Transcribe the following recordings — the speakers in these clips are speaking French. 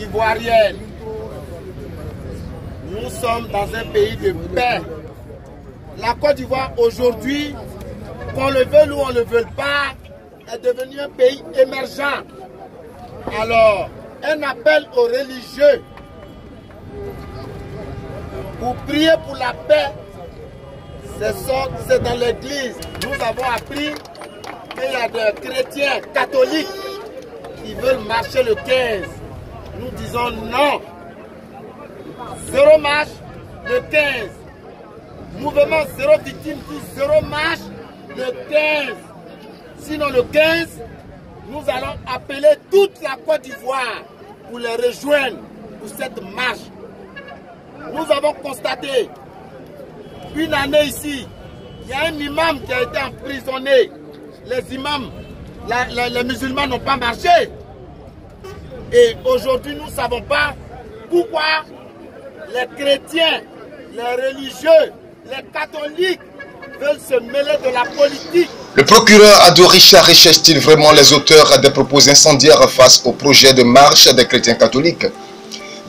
ivoirienne. Nous sommes dans un pays de paix. La Côte d'Ivoire aujourd'hui, qu'on le veuille ou on ne le veuille pas, est devenu un pays émergent. Alors, un appel aux religieux pour prier pour la paix, c'est dans l'église. Nous avons appris qu'il y a des chrétiens catholiques qui veulent marcher le 15. Nous disons non. Zéro marche le 15. Mouvement zéro victime dit zéro marche le 15. Sinon le 15, nous allons appeler toute la Côte d'Ivoire pour les rejoindre pour cette marche. Nous avons constaté une année ici, il y a un imam qui a été emprisonné. Les imams, les musulmans n'ont pas marché. Et aujourd'hui, nous ne savons pas pourquoi les chrétiens, les religieux, les catholiques veulent se mêler de la politique. Le procureur Ado Richard recherche-t-il vraiment les auteurs des propos incendiaires face au projet de marche des chrétiens catholiques?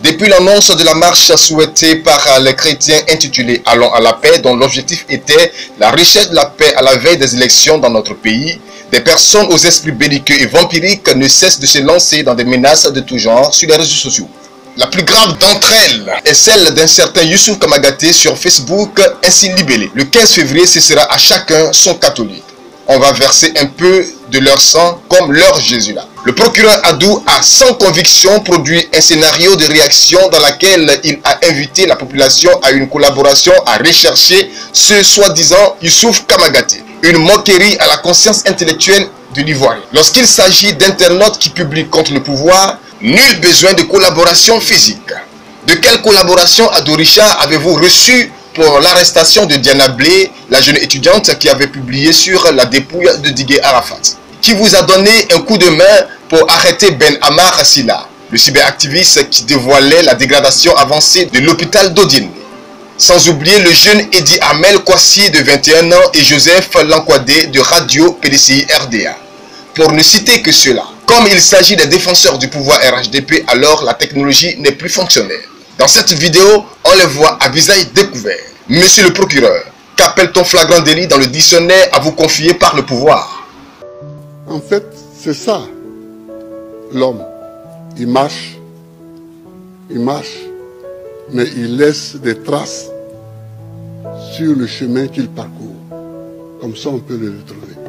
Depuis l'annonce de la marche souhaitée par les chrétiens intitulée Allons à la paix, dont l'objectif était la recherche de la paix à la veille des élections dans notre pays, des personnes aux esprits belliqueux et vampiriques ne cessent de se lancer dans des menaces de tout genre sur les réseaux sociaux. La plus grave d'entre elles est celle d'un certain Youssouf Kamagaté sur Facebook, ainsi libellé. Le 15 février, ce sera à chacun son catholique. On va verser un peu de leur sang comme leur Jésus là. Le procureur Adou a sans conviction produit un scénario de réaction dans lequel il a invité la population à une collaboration à rechercher ce soi-disant Youssouf Kamagaté. Une moquerie à la conscience intellectuelle de l'Ivoire. Lorsqu'il s'agit d'internautes qui publient contre le pouvoir, nul besoin de collaboration physique. De quelle collaboration Adou Richard avez-vous reçu pour l'arrestation de Diana Blé, la jeune étudiante qui avait publié sur la dépouille de Digue Arafat? Qui vous a donné un coup de main pour arrêter Ben Amar Silla, le cyberactiviste qui dévoilait la dégradation avancée de l'hôpital d'Odine. Sans oublier le jeune Eddie Amel Kwasi de 21 ans et Joseph Lankwadé de Radio PDCI RDA. Pour ne citer que cela. Comme il s'agit des défenseurs du pouvoir RHDP, alors la technologie n'est plus fonctionnelle. Dans cette vidéo, on les voit à visage découvert. Monsieur le procureur, qu'appelle-t-on flagrant délit dans le dictionnaire à vous confier par le pouvoir? En fait, c'est ça, l'homme. Il marche, il marche, mais il laisse des traces sur le chemin qu'il parcourt. Comme ça, on peut le retrouver.